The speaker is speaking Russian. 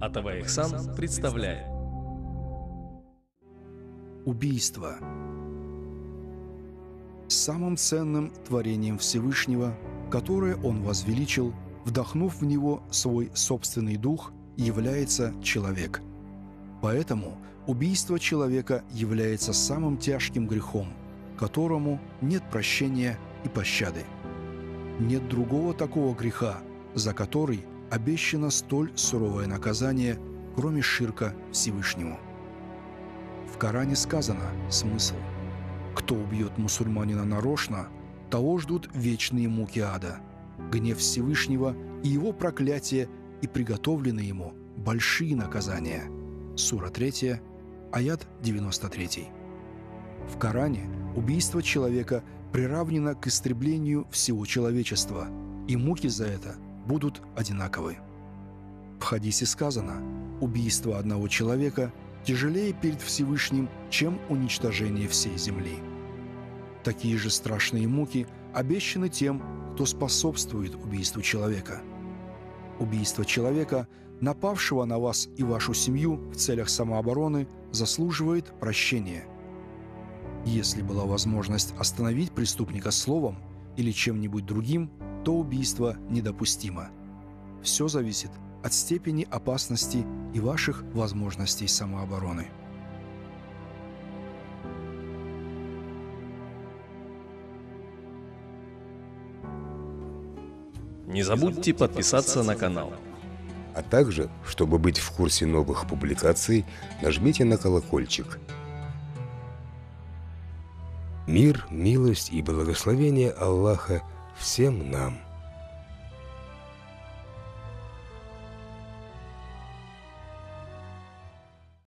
АТВ Ихсан представляет Убийство Самым ценным творением Всевышнего, которое Он возвеличил, вдохнув в него свой собственный дух, является человек. Поэтому убийство человека является самым тяжким грехом, которому нет прощения и пощады. Нет другого такого греха, за который обещано столь суровое наказание, кроме ширка Всевышнему. В Коране сказано смысл. Кто убьет мусульманина нарочно, того ждут вечные муки ада, гнев Всевышнего и его проклятие и приготовлены ему большие наказания. Сура 3, аят 93. В Коране убийство человека приравнено к истреблению всего человечества, и муки за это будут одинаковы. В хадисе сказано, убийство одного человека тяжелее перед Всевышним, чем уничтожение всей земли. Такие же страшные муки обещаны тем, кто способствует убийству человека. Убийство человека, напавшего на вас и вашу семью в целях самообороны, заслуживает прощения. Если была возможность остановить преступника словом или чем-нибудь другим, то убийство недопустимо. Все зависит от степени опасности и ваших возможностей самообороны. Не забудьте подписаться на канал. А также, чтобы быть в курсе новых публикаций, нажмите на колокольчик. Мир, милость и благословение Аллаха всем нам.